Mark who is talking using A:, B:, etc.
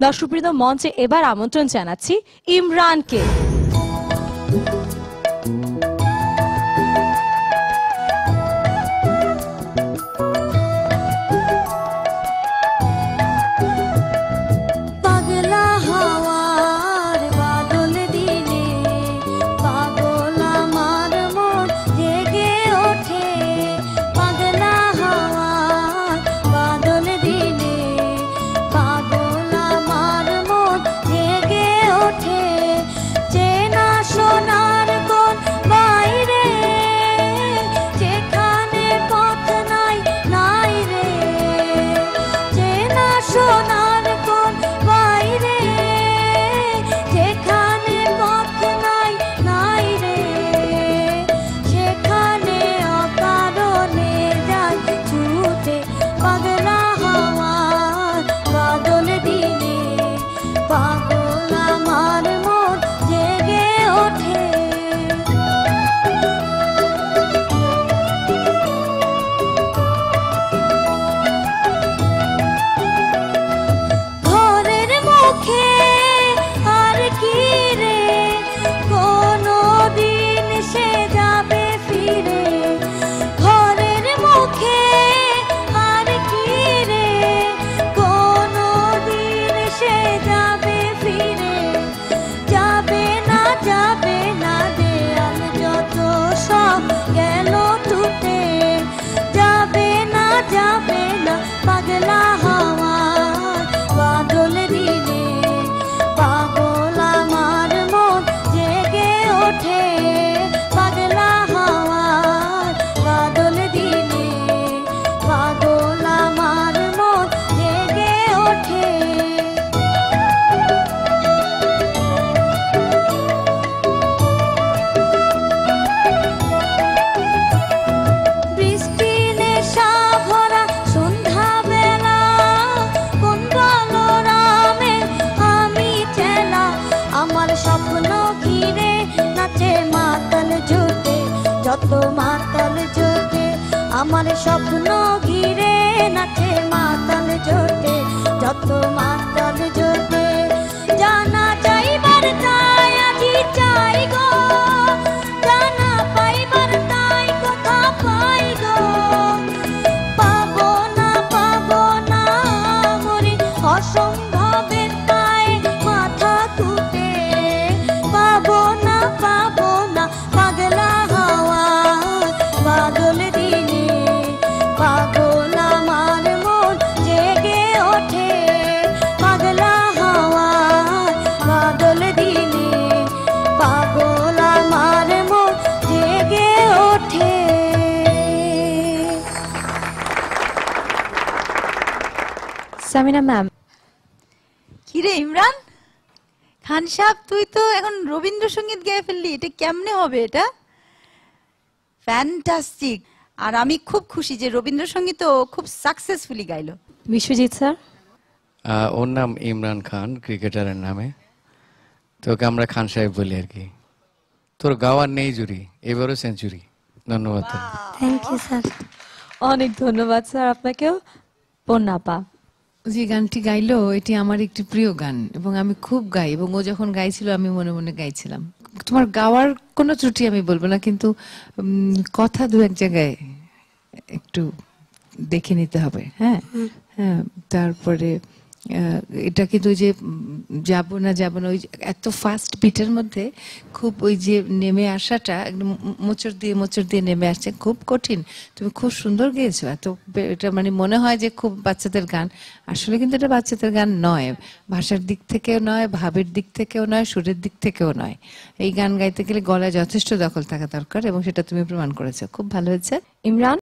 A: দর্শকপ্রিয় মঞ্চে এবার আমন্ত্রণ জানাচ্ছি ইমরানকে।
B: মাতাল জোটে আমার স্বপ্ন ঘিরে নাচে মাতাল জোটে। যত মাতাল
A: সামিনা ম্যাম
C: কিরে ইমরান? খান সাহেব তুই তো এখন রবীন্দ্রসঙ্গীত গেয়ে ফেললি এটা কেমনে হবে এটা? ফ্যান্টাস্টিক আর আমি খুব খুশি যে রবীন্দ্রসঙ্গীত ও খুব সাকসেসফুলি গাইলো।
A: বিশ্বজিৎ স্যার
D: ওর নাম ইমরান খান ক্রিকেটারের নামে। তোকে আমরা খান সাহেব বলি আর কি। তোর গাওয়ার নেই জুরি এবারও সেঞ্চুরি। ধন্যবাদ
B: থ্যাংক ইউ স্যার
A: অনেক ধন্যবাদ স্যার আপনাকেও। পন্নাপা
E: যে গানটি গাইলো এটি আমার একটি প্রিয় গান এবং আমি খুব গাই এবং ও যখন গাইছিল আমি মনে মনে গাইছিলাম। তোমার গাওয়ার কোনো ত্রুটি আমি বলব না কিন্তু উম, কথা দু এক জায়গায় একটু দেখে নিতে হবে হ্যাঁ? হ্যাঁ তারপরে এটা কিন্তু যে যাব না যাব না, ওই এত ফাস্ট বিটের মধ্যে খুব ওই যে নেমে আসাটা, একদম মোচড় দিয়ে মোচড় দিয়ে নেমে আসছে, খুব কঠিন। তুমি খুব সুন্দর গেয়েছো, এত এটা মানে মনে হয় যে খুব বাচ্চাদের গান। আসলে কিন্তু এটা বাচ্চাদের গান নয়, ভাষার দিক থেকেও নয়, ভাবের দিক থেকেও নয়, সুরের দিক থেকেও নয়। এই গান গাইতে গেলে গলায় যথেষ্ট দখল থাকা দরকার এবং সেটা তুমি প্রমাণ করেছ। খুব ভালো হয়েছে।
A: ইমরান?